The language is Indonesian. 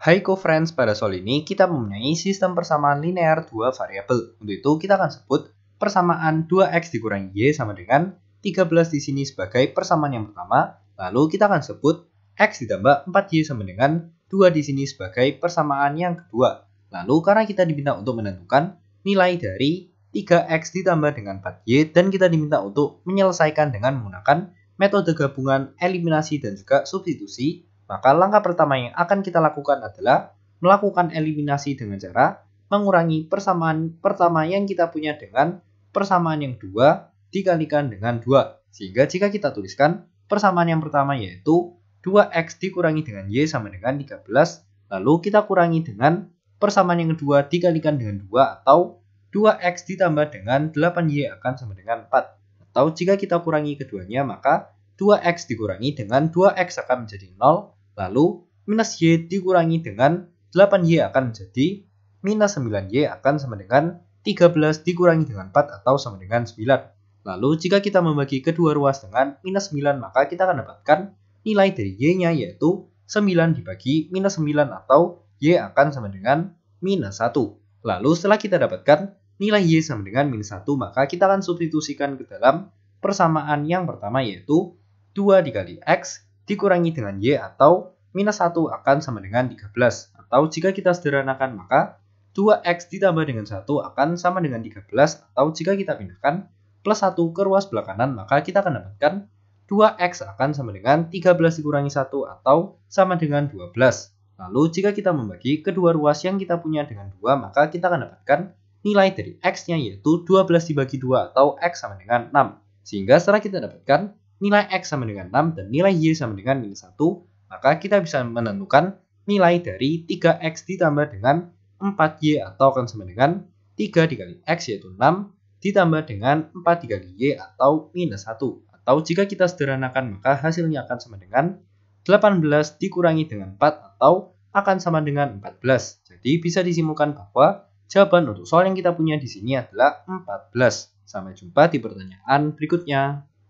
Hai co-friends, pada soal ini kita mempunyai sistem persamaan linear dua variabel. Untuk itu kita akan sebut persamaan 2x dikurangi y sama dengan 13 di sini sebagai persamaan yang pertama. Lalu kita akan sebut x ditambah 4y sama dengan 2 di sini sebagai persamaan yang kedua. Lalu karena kita diminta untuk menentukan nilai dari 3x ditambah dengan 4y dan kita diminta untuk menyelesaikan dengan menggunakan metode gabungan eliminasi dan juga substitusi, maka langkah pertama yang akan kita lakukan adalah melakukan eliminasi dengan cara mengurangi persamaan pertama yang kita punya dengan persamaan yang dua dikalikan dengan 2. Sehingga jika kita tuliskan persamaan yang pertama yaitu 2x dikurangi dengan y sama dengan 13, lalu kita kurangi dengan persamaan yang kedua dikalikan dengan 2 atau 2x ditambah dengan 8y akan sama dengan 4. Atau jika kita kurangi keduanya maka 2x dikurangi dengan 2x akan menjadi 0 Lalu minus Y dikurangi dengan 8Y akan menjadi minus 9Y akan sama dengan 13 dikurangi dengan 4 atau sama dengan 9. Lalu jika kita membagi kedua ruas dengan minus 9 maka kita akan dapatkan nilai dari Y-nya yaitu 9 dibagi minus 9 atau Y akan sama dengan minus 1. Lalu setelah kita dapatkan nilai Y sama dengan minus 1 maka kita akan substitusikan ke dalam persamaan yang pertama yaitu 2 dikali X dikurangi dengan Y atau minus 1 akan sama dengan 13. Atau jika kita sederhanakan maka 2X ditambah dengan 1 akan sama dengan 13. Atau jika kita pindahkan plus 1 ke ruas belah kanan maka kita akan dapatkan 2X akan sama dengan 13 dikurangi 1 atau sama dengan 12. Lalu jika kita membagi kedua ruas yang kita punya dengan 2 maka kita akan dapatkan nilai dari X-nya yaitu 12 dibagi 2 atau X sama dengan 6. Sehingga setelah kita dapatkan nilai X sama dengan 6 dan nilai Y sama dengan minus 1, maka kita bisa menentukan nilai dari 3X ditambah dengan 4Y atau akan sama dengan 3 dikali X yaitu 6 ditambah dengan 4 dikali Y atau minus 1. Atau jika kita sederhanakan maka hasilnya akan sama dengan 18 dikurangi dengan 4 atau akan sama dengan 14. Jadi bisa disimpulkan bahwa jawaban untuk soal yang kita punya di sini adalah 14. Sampai jumpa di pertanyaan berikutnya.